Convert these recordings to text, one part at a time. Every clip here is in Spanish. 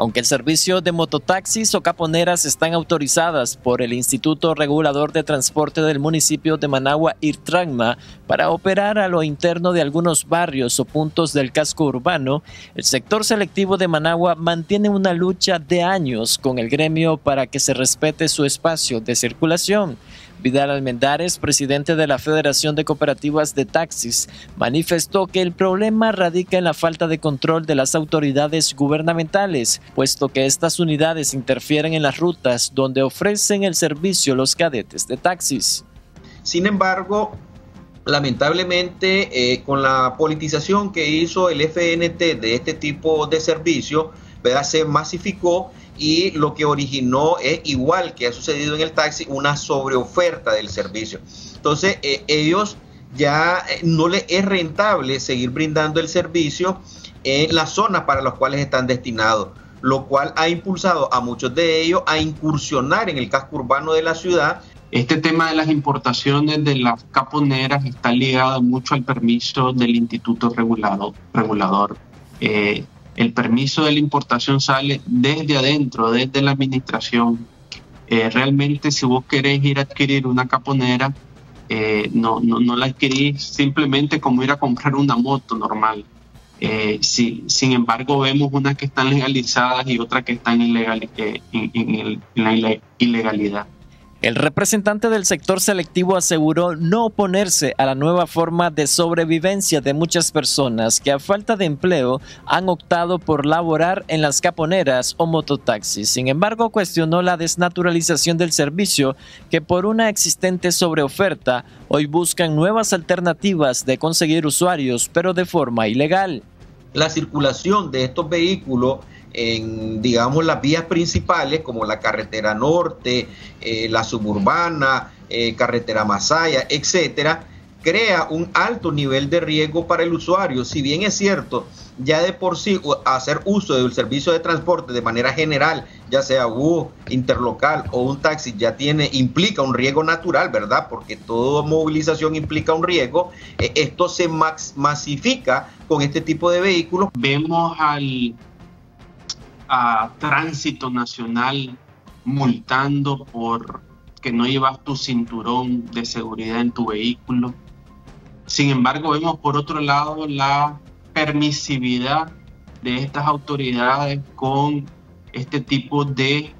Aunque el servicio de mototaxis o caponeras están autorizadas por el Instituto Regulador de Transporte del municipio de Managua, IRTRANMA, para operar a lo interno de algunos barrios o puntos del casco urbano, el sector selectivo de Managua mantiene una lucha de años con el gremio para que se respete su espacio de circulación. Vidal Almendares, presidente de la Federación de Cooperativas de Taxis, manifestó que el problema radica en la falta de control de las autoridades gubernamentales, puesto que estas unidades interfieren en las rutas donde ofrecen el servicio los cadetes de taxis. Sin embargo, lamentablemente, eh, con la politización que hizo el FNT de este tipo de servicio, se masificó y lo que originó es igual que ha sucedido en el taxi, una sobreoferta del servicio. Entonces, eh, ellos ya eh, no les es rentable seguir brindando el servicio en las zonas para las cuales están destinados, lo cual ha impulsado a muchos de ellos a incursionar en el casco urbano de la ciudad. Este tema de las importaciones de las caponeras está ligado mucho al permiso del Instituto Regulado, Regulador. Eh, el permiso de la importación sale desde adentro, desde la administración. Eh, realmente si vos querés ir a adquirir una caponera, eh, no, no, no, la adquirís simplemente como ir a comprar una moto normal. Eh, sin embargo, vemos unas que están legalizadas y otras que están ilegal, en la ilegalidad. El representante del sector selectivo aseguró no oponerse a la nueva forma de sobrevivencia de muchas personas que a falta de empleo han optado por laborar en las caponeras o mototaxis. Sin embargo, cuestionó la desnaturalización del servicio que por una existente sobreoferta hoy buscan nuevas alternativas de conseguir usuarios, pero de forma ilegal. La circulación de estos vehículos en, digamos, las vías principales como la carretera norte, eh, la suburbana, eh, carretera Masaya, etcétera, crea un alto nivel de riesgo para el usuario. Si bien es cierto, ya de por sí hacer uso del servicio de transporte de manera general, ya sea bus, interlocal o un taxi, ya tiene, implica un riesgo natural, ¿verdad? Porque toda movilización implica un riesgo. E, esto se masifica con este tipo de vehículos. Vemos al a tránsito nacional multando por que no llevas tu cinturón de seguridad en tu vehículo. Sin embargo, vemos por otro lado la permisividad de estas autoridades con este tipo de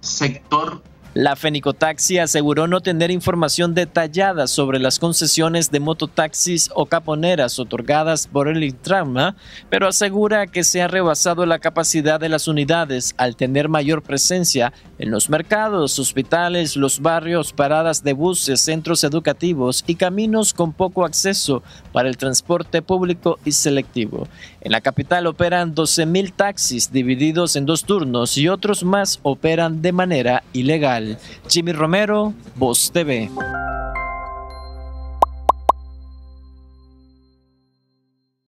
sector la Fenicotaxi aseguró no tener información detallada sobre las concesiones de mototaxis o caponeras otorgadas por el Intrama, pero asegura que se ha rebasado la capacidad de las unidades al tener mayor presencia en los mercados, hospitales, los barrios, paradas de buses, centros educativos y caminos con poco acceso para el transporte público y selectivo. En la capital operan 12.000 taxis divididos en dos turnos y otros más operan de manera ilegal. Jimmy Romero, Voz TV.